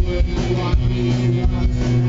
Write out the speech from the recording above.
due guanti